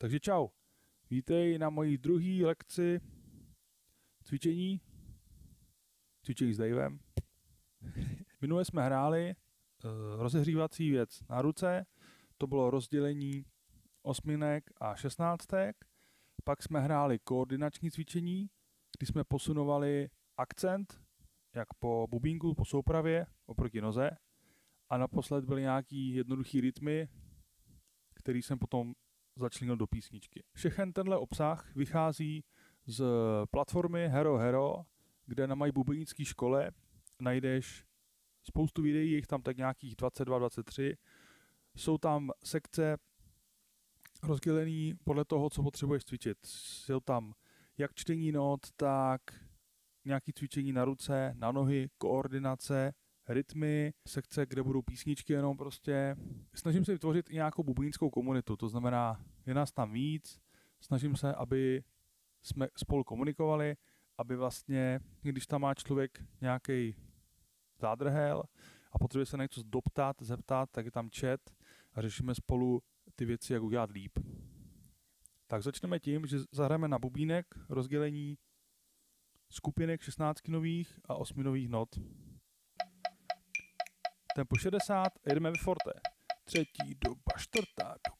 Takže čau. Vítej na mojí druhé lekci cvičení. Cvičení s Davem. Minule jsme hráli uh, rozehřívací věc na ruce. To bylo rozdělení osminek a šestnáctek. Pak jsme hráli koordinační cvičení, kdy jsme posunovali akcent, jak po bubínku, po soupravě, oproti noze. A naposled byly nějaký jednoduchý rytmy, který jsem potom začlenil do písničky. Všechen tenhle obsah vychází z platformy Hero Hero, kde na mají bubenické škole najdeš spoustu videí, jich tam tak nějakých 22-23. Jsou tam sekce rozdělený podle toho, co potřebuješ cvičit. Jsou tam jak čtení not, tak nějaký cvičení na ruce, na nohy, koordinace, rytmy, sekce, kde budou písničky jenom prostě. Snažím se vytvořit i nějakou bublinskou komunitu, to znamená, je nás tam víc, snažím se, aby jsme spolu komunikovali, aby vlastně, když tam má člověk nějaký zádrhel a potřebuje se něco doptat, zeptat, tak je tam chat a řešíme spolu ty věci, jak udělat líp. Tak začneme tím, že zahrajeme na bubínek rozdělení skupinek 16 nových a 8 nových not. Tempo 60 jedeme ve forte. Třetí doba, čtvrtá doba,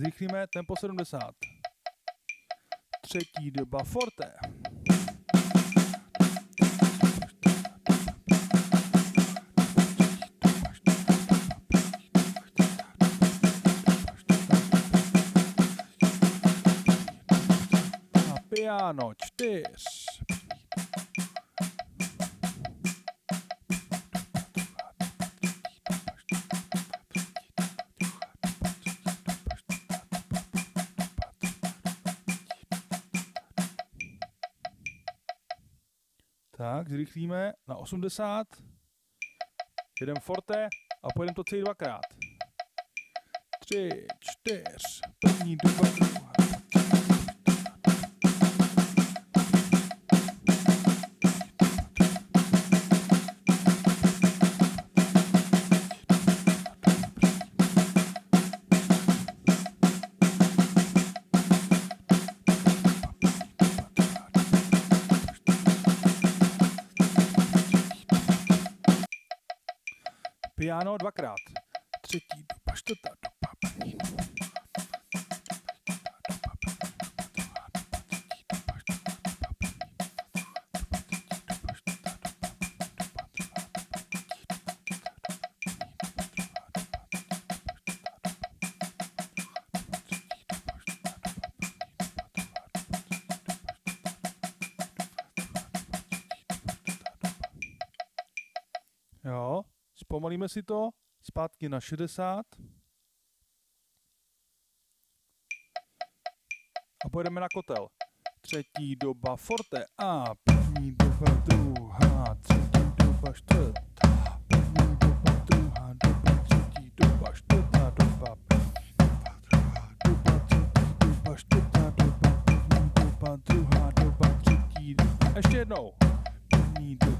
Zrychlíme tempo 70. Třetí doba forte. A piano čtyř. Zrychlíme na 80. Jedem forte a pojedeme to celý dvakrát. Tři, čtyř, první doba, Piano dvakrát. Třetí doba, čtvrtá doba, první. Jo, zpomalíme si to, zpátky na 60. A pojedeme na kotel. Třetí doba forte a první doba druhá, třetí doba čtvrtá, první doba druhá doba, třetí doba čtvrtá doba, první doba druhá doba, třetí doba čtvrtá doba, první doba druhá doba, třetí doba, ještě jednou. První doba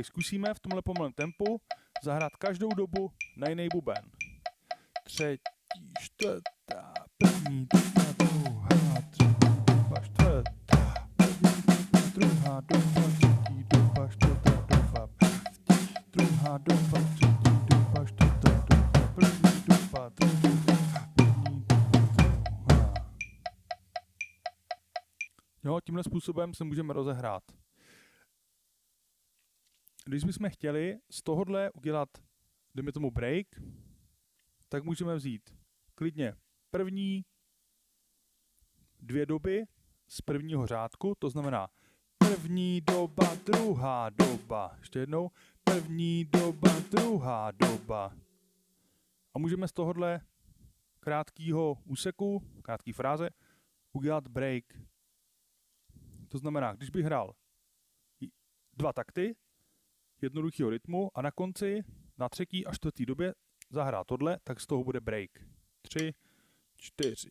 teď zkusíme v tomhle pomalém tempu zahrát každou dobu na jiný buben. Třetí, čtvrtá, první druhá, třetí doba, čtvrtá, první druhá doba, třetí doba, čtvrtá doba, druhá doba, třetí doba, čtvrtá doba, první doba, třetí druhá. Jo, tímhle způsobem se můžeme rozehrát. Když bychom chtěli z tohohle udělat, dejme tomu break, tak můžeme vzít klidně první dvě doby z prvního řádku, to znamená první doba, druhá doba. Ještě jednou, první doba, druhá doba. A můžeme z tohohle krátkého úseku, krátké fráze, udělat break. To znamená, když bych hrál dva takty, jednoduchého rytmu a na konci, na třetí a čtvrtý době zahrát tohle, tak z toho bude break. Tři, čtyři.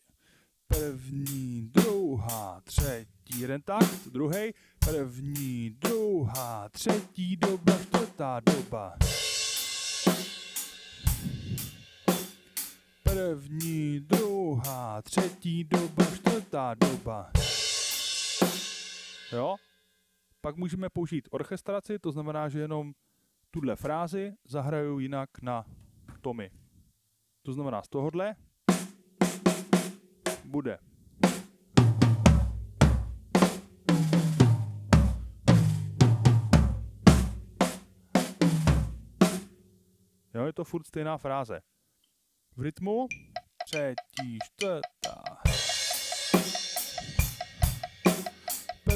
První, druhá, třetí, jeden takt, druhý, první, druhá, třetí doba, čtvrtá doba. První, druhá, třetí doba, čtvrtá doba. Jo? Pak můžeme použít orchestraci, to znamená, že jenom tuhle frázi zahraju jinak na tomy. To znamená z tohohle bude. Jo, je to furt stejná fráze. V rytmu třetí, čtvrtá.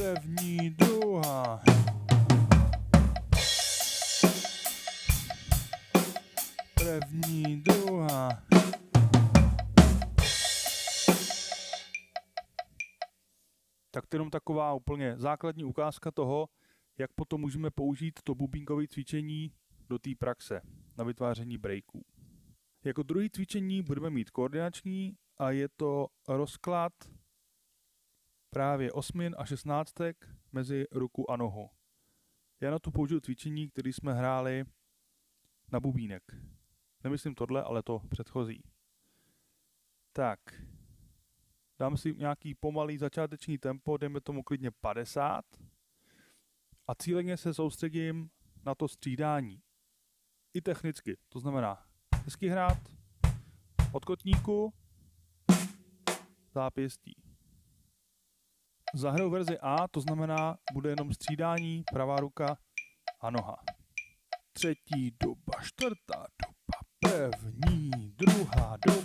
První, druhá. První, druhá. Tak to jenom taková úplně základní ukázka toho, jak potom můžeme použít to bubínkové cvičení do té praxe na vytváření breaků. Jako druhý cvičení budeme mít koordinační a je to rozklad právě osmin a šestnáctek mezi ruku a nohu. Já na to použiju cvičení, které jsme hráli na bubínek. Nemyslím tohle, ale to předchozí. Tak, dám si nějaký pomalý začáteční tempo, dejme tomu klidně 50 a cíleně se soustředím na to střídání. I technicky, to znamená hezky hrát od kotníku, zápěstí. Zahraju verzi A, to znamená, bude jenom střídání, pravá ruka a noha. Třetí doba, čtvrtá doba, první, druhá doba,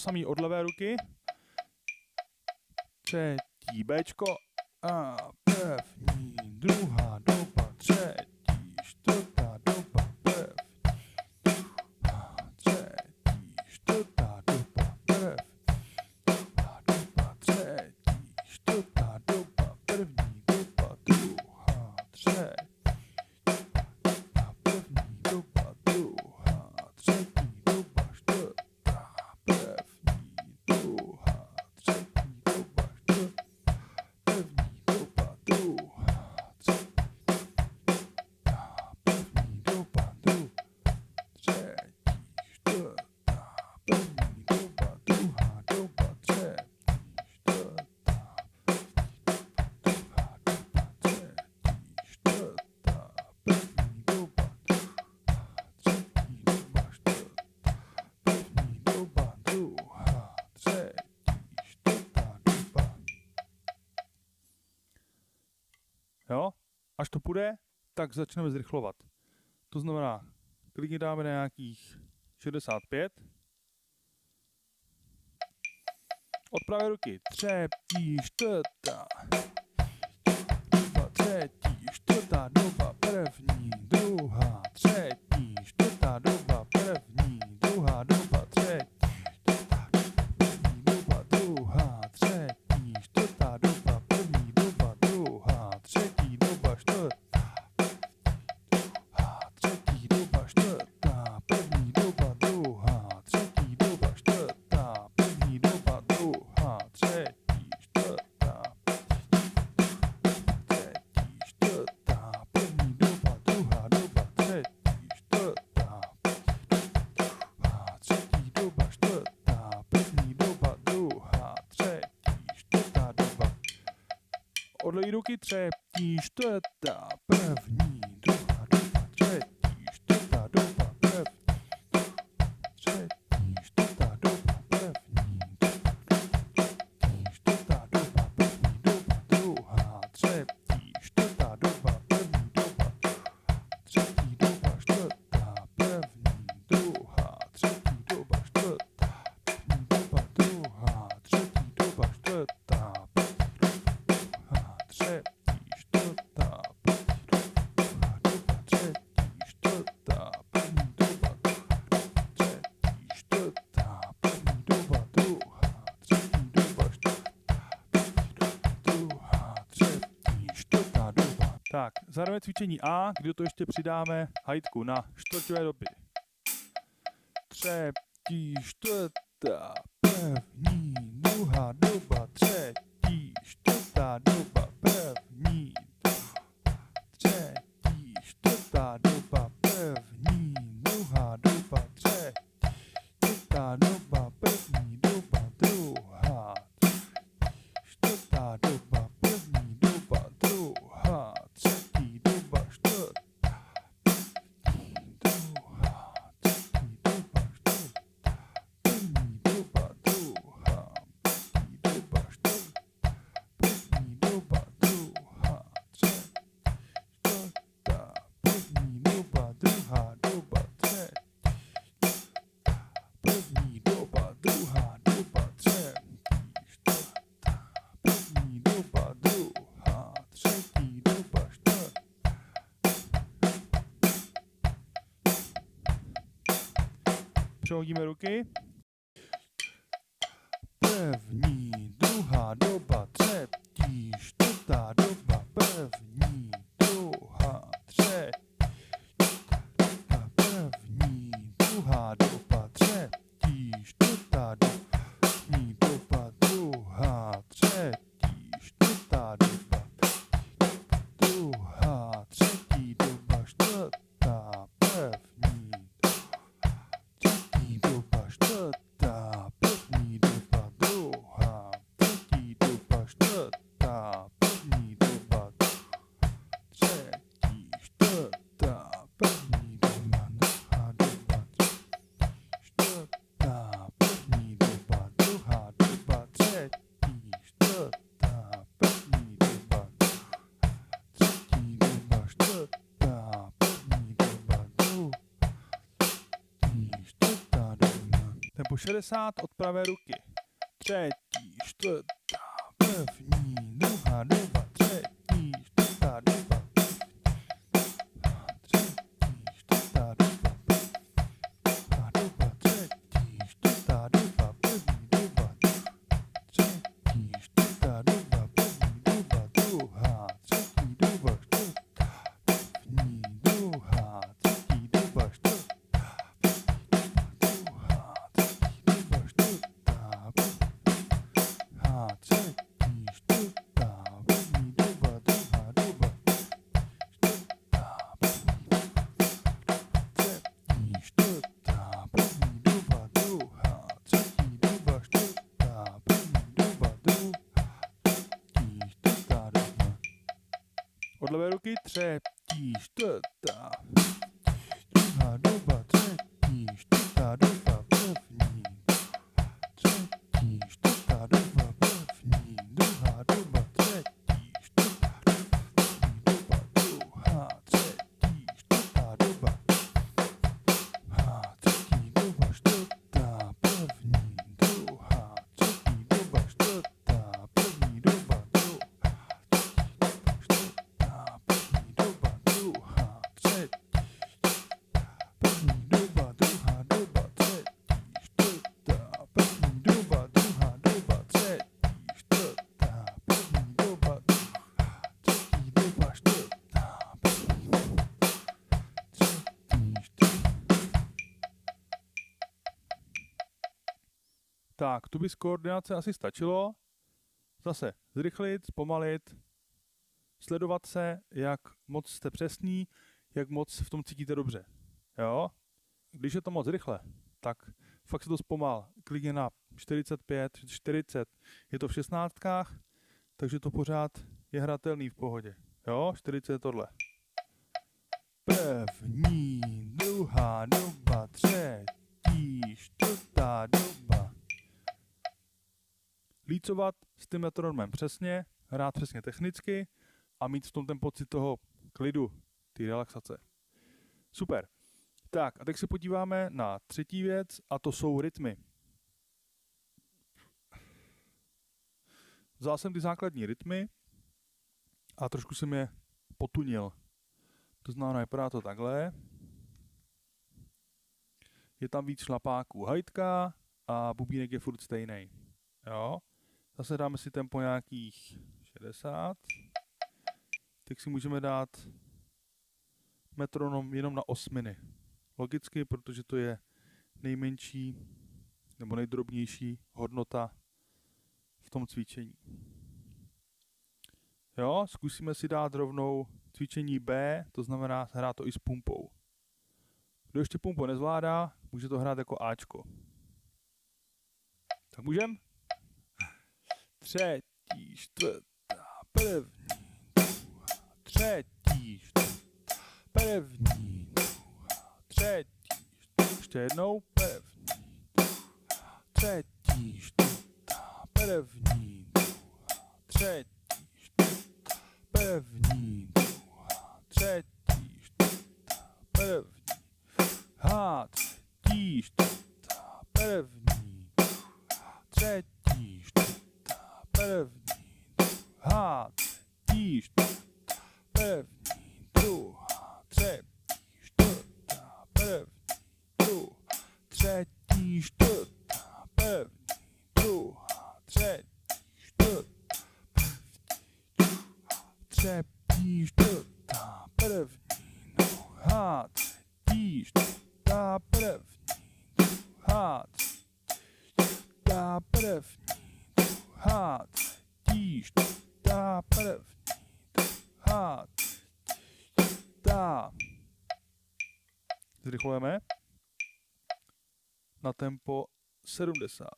samý od levé ruky. Třetí Bčko a první, druhá doba, třetí, Až to půjde, tak začneme zrychlovat. To znamená, klidně dáme na nějakých 65. Od pravé ruky třetí, čtvrtá, doba, třetí, čtvrtá doba, první, druhá, třetí, čtvrtá doba, ruky třeptíš, to je ta první. Cvičení A, kdy to ještě přidáme hajtku na čtvrtové doby. Třetí, čtvrtá, první, druhá, druhá. přehodíme ruky. První, druhá doba, 60 od pravé ruky. Třetí, čtvrtý. Stop. Tak, tu by z koordinace asi stačilo. Zase zrychlit, zpomalit, sledovat se, jak moc jste přesní, jak moc v tom cítíte dobře. Jo? Když je to moc rychle, tak fakt se to zpomal. Klidně na 45, 40, je to v šestnáctkách, takže to pořád je hratelný v pohodě. Jo, 40 je tohle. První, druhá doba, třetí, čtvrtá doba, Lícovat s tím metronomem přesně, hrát přesně technicky a mít v tom ten pocit toho klidu, té relaxace. Super. Tak a teď se podíváme na třetí věc a to jsou rytmy. Vzal jsem ty základní rytmy a trošku jsem je potunil. To znamená, vypadá to takhle. Je tam víc šlapáků hajtka a bubínek je furt stejný. Jo. Zase dáme si tempo nějakých 60. Teď si můžeme dát metronom jenom na osminy. Logicky, protože to je nejmenší nebo nejdrobnější hodnota v tom cvičení. Jo, zkusíme si dát rovnou cvičení B, to znamená hrát to i s pumpou. Kdo ještě pumpu nezvládá, může to hrát jako Ačko. Tak můžem? Třetí, čtvrtá, první, druhá, třetí, čtvrtá, první, druhá, třetí, čtvrtá, ještě jednou, první, druhá, třetí, čtvrtá, první, druhá, třetí, druhá, čtvrtá, první, há, třetí, čtvrtá, první, druhá, třetí, čtvrtá, první, druhá, třetí, para hard, isto, Zrychlujeme. Na tempo 70.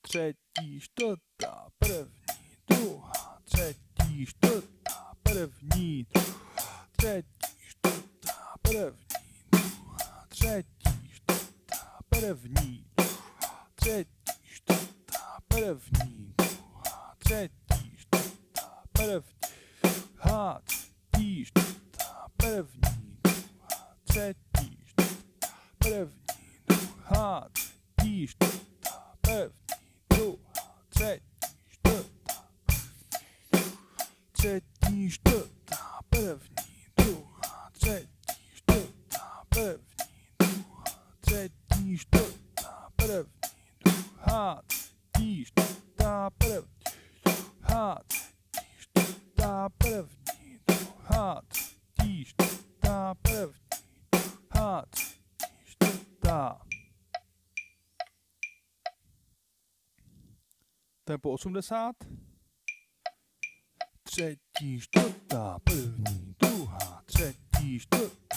Třetí, čtvrtá, první, druhá, třetí, čtvrtá, první, druhá, třetí, čtvrtá, první, druhá, třetí, čtvrtá, první, druhá, třetí, čtvrtá, první, druhá, třetí, čtvrtá, první, druhá, třetí, čtvrtá, první, třetí, čtvrtá, první, druhá, třetí, čtvrtá, první, druhá, třetí, třetí, čtvrtá, první, druhá, třetí, čtvrtá, první, druhá, třetí, čtvrtá, první, druhá, třetí, čtvrtá, první, druhá, Tempo 80 třetí, čtvrtá, první, druhá, třetí, čtvrtá,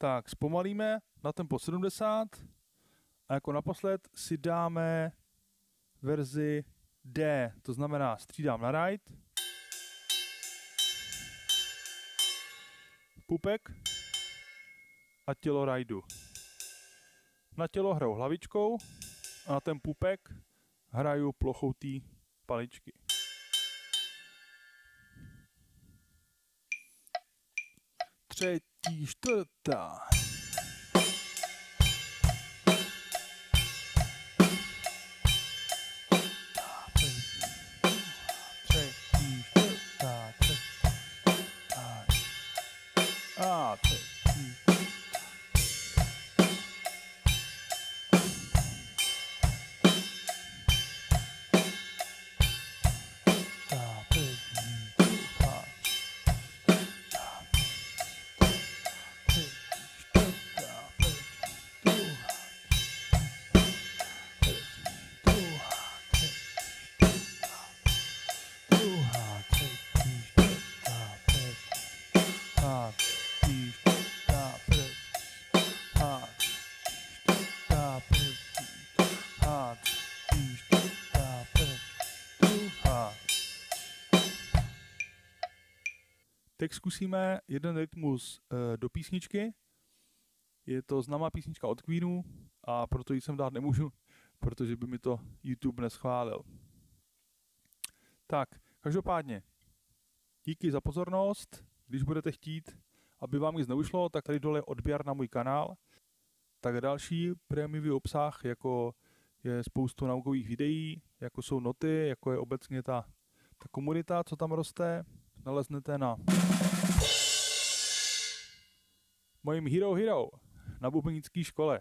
Tak, zpomalíme na tempo 70 a jako naposled si dáme verzi D, to znamená střídám na right, pupek a tělo rajdu. Na tělo hraju hlavičkou a na ten pupek hraju plochou té paličky. Die stirbt da. Ah, Teď zkusíme jeden rytmus uh, do písničky. Je to známá písnička od Queenu a proto ji sem dát nemůžu, protože by mi to YouTube neschválil. Tak, každopádně, díky za pozornost. Když budete chtít, aby vám nic neušlo, tak tady dole odběr na můj kanál. Tak další prémiový obsah, jako je spoustu naukových videí, jako jsou noty, jako je obecně ta, ta komunita, co tam roste, naleznete na mojím Hero Hero na bubenické škole.